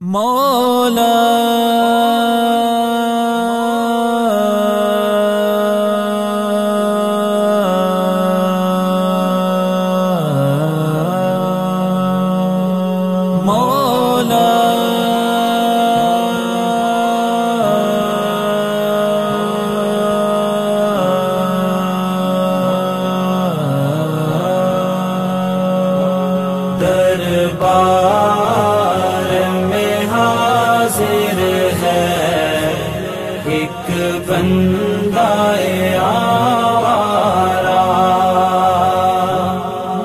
مولا ہے۔ ایک بندہ آوارا۔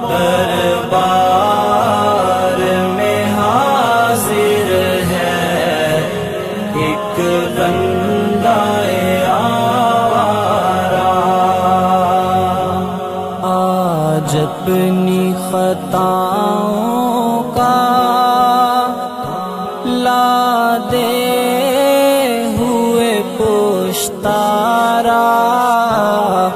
دربار میں حاضر ہے۔ ایک بندہ آوارا۔ آج اپنی خطاؤں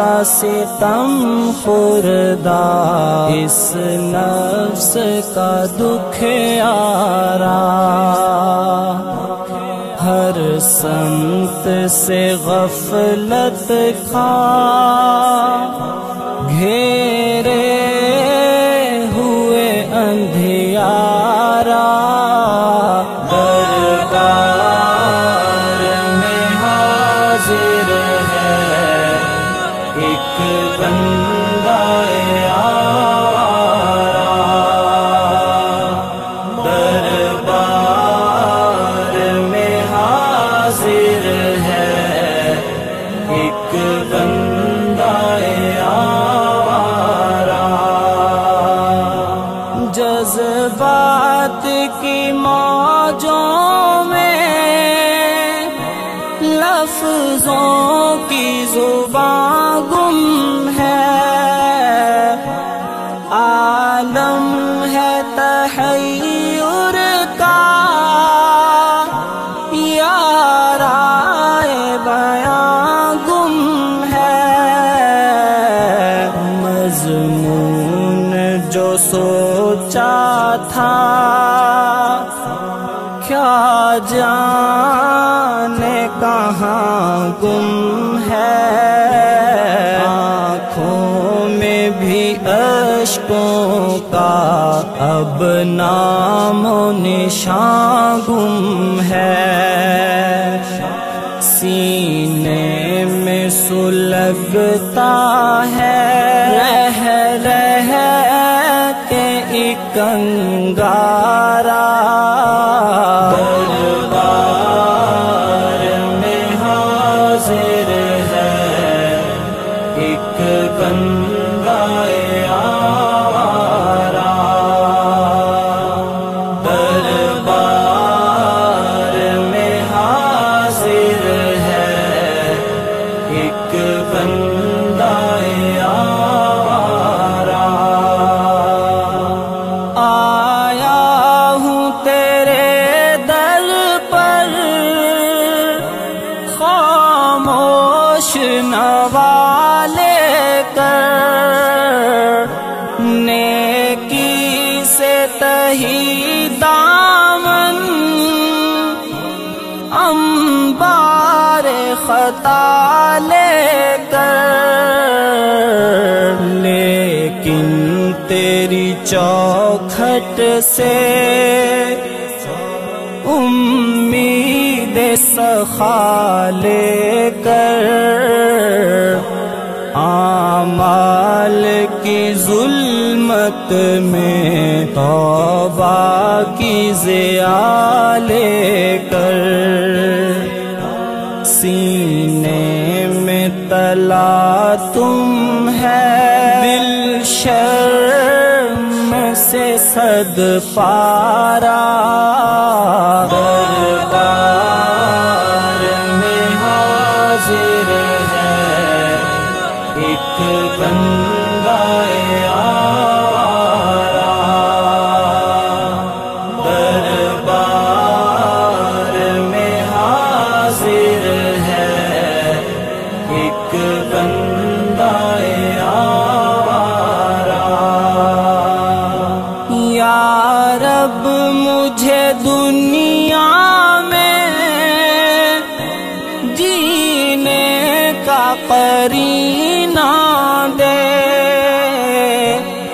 کا ستم خوردہ۔ اس نفس کا دکھ آرا۔ ہر سمت سے غفلت کھا۔ گھیرے ہوئے اندھیارا جذبات کی موجوں میں لفظوں کی زبان گم کیا جانے، کہاں گم ہے؟ آنکھوں میں بھی اشکوں کا اب نام و نشان گم ہے۔ سینے میں سلگتا ہے۔ رہ رہ کے ایک خاموش کر، نیکی سے تہی دامن امبار خطا لے کر۔ لیکن تیری چوکھٹ سے امید سخا لے کر آمال کی ظلمت میں توبہ کی ضیا لے کر۔ سینے میں تلا تم ہے۔ دل شرم سے صد پارا۔ بندہ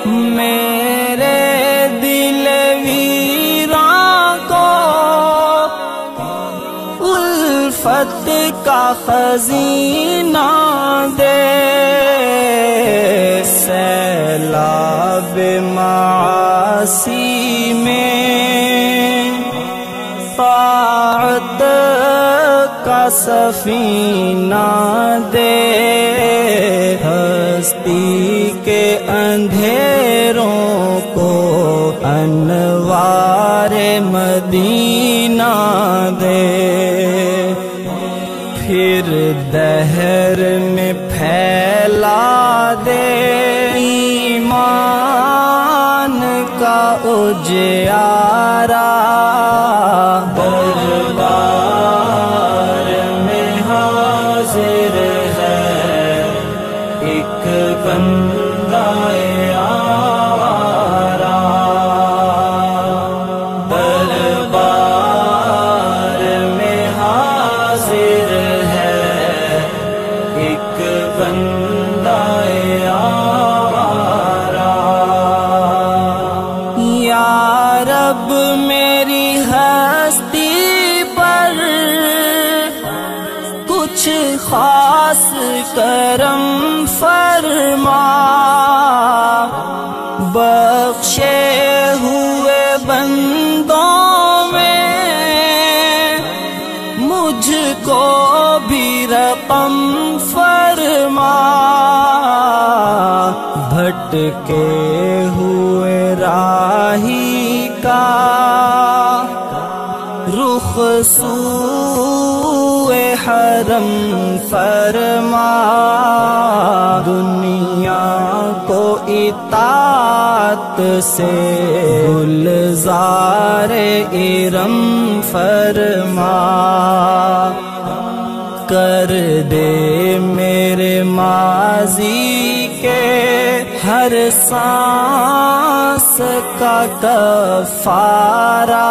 میرے دل ویران کو الفت کا خزینہ دے سیلاب معاصی میں طاعت کا سفینہ دے ہستی کے اندھیروں کو انوار مدینہ دے۔ پھر دہر میں پھیلا دے۔ ایمان کا اجیارا خاص کرم فرما۔ بخشے ہوئے بندوں میں مجھ کو بھی رقم فرما۔ بھٹکے ہوئے راہی کا رخ سوئے حرم فرما۔ دنیا کو اطاعت سے گلزار ارم فرما۔ کر دے میرے ماضی کے ہر سانس کا کفارہ۔